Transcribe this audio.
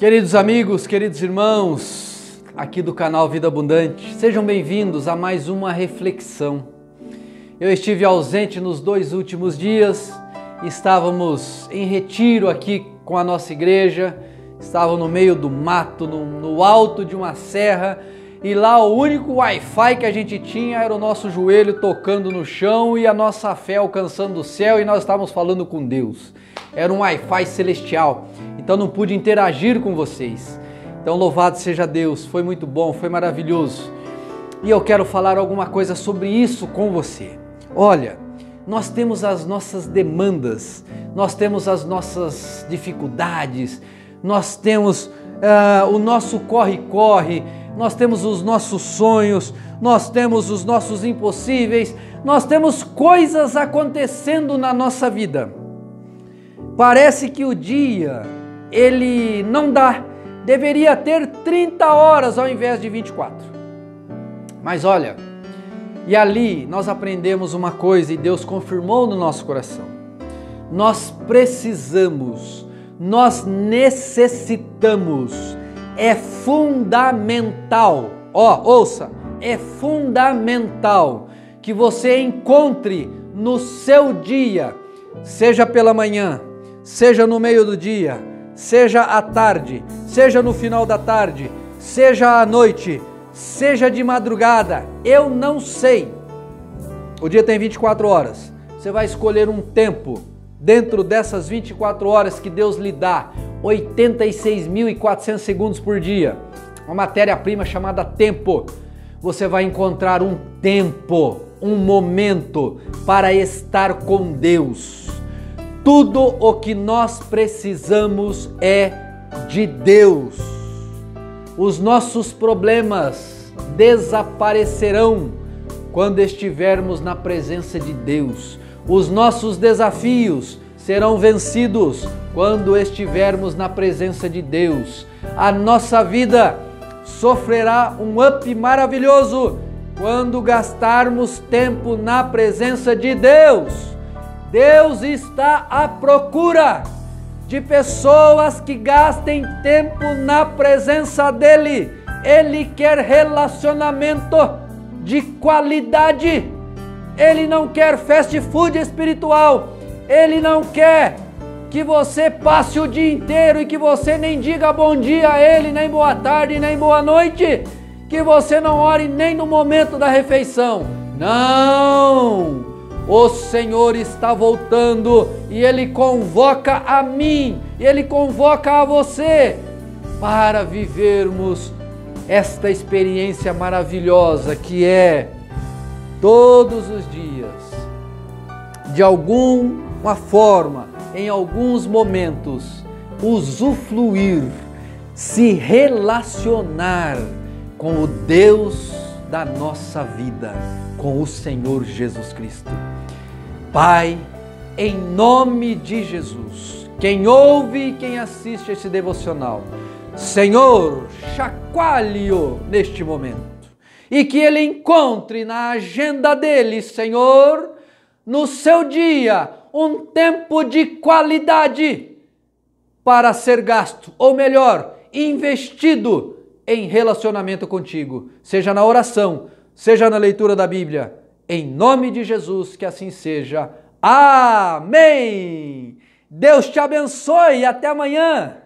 Queridos amigos, queridos irmãos, aqui do canal Vida Abundante, sejam bem-vindos a mais uma reflexão. Eu estive ausente nos dois últimos dias, estávamos em retiro aqui com a nossa igreja, estava no meio do mato, no, no alto de uma serra, e lá o único Wi-Fi que a gente tinha era o nosso joelho tocando no chão e a nossa fé alcançando o céu e nós estávamos falando com Deus. Era um Wi-Fi celestial, então não pude interagir com vocês. Então louvado seja Deus, foi muito bom, foi maravilhoso. E eu quero falar alguma coisa sobre isso com você. Olha, nós temos as nossas demandas, nós temos as nossas dificuldades, nós temos uh, o nosso corre-corre, nós temos os nossos sonhos, nós temos os nossos impossíveis, nós temos coisas acontecendo na nossa vida. Parece que o dia ele não dá, deveria ter 30 horas ao invés de 24. Mas olha, e ali nós aprendemos uma coisa e Deus confirmou no nosso coração. Nós precisamos, nós necessitamos, é fundamental, ó, ouça, é fundamental que você encontre no seu dia, seja pela manhã, seja no meio do dia, seja à tarde, seja no final da tarde, seja à noite, seja de madrugada, eu não sei. O dia tem 24 horas. Você vai escolher um tempo dentro dessas 24 horas que Deus lhe dá, 86.400 segundos por dia. Uma matéria-prima chamada tempo. Você vai encontrar um tempo, um momento para estar com Deus. Tudo o que nós precisamos é de Deus. Os nossos problemas desaparecerão quando estivermos na presença de Deus. Os nossos desafios serão vencidos quando estivermos na presença de Deus. A nossa vida sofrerá um up maravilhoso quando gastarmos tempo na presença de Deus. Deus está à procura de pessoas que gastem tempo na presença dEle. Ele quer relacionamento de qualidade. Ele não quer fast food espiritual. Ele não quer que você passe o dia inteiro e que você nem diga bom dia a Ele, nem boa tarde, nem boa noite. Que você não ore nem no momento da refeição. Não! O Senhor está voltando e Ele convoca a mim, Ele convoca a você para vivermos esta experiência maravilhosa que é todos os dias, de alguma forma, em alguns momentos, usufruir, se relacionar com o Deus da nossa vida, com o Senhor Jesus Cristo. Pai, em nome de Jesus, quem ouve e quem assiste esse devocional, Senhor, chacoalhe-o neste momento e que ele encontre na agenda dele, Senhor, no seu dia, um tempo de qualidade para ser gasto, ou melhor, investido em relacionamento contigo, seja na oração, seja na leitura da Bíblia, em nome de Jesus, que assim seja. Amém! Deus te abençoe e até amanhã!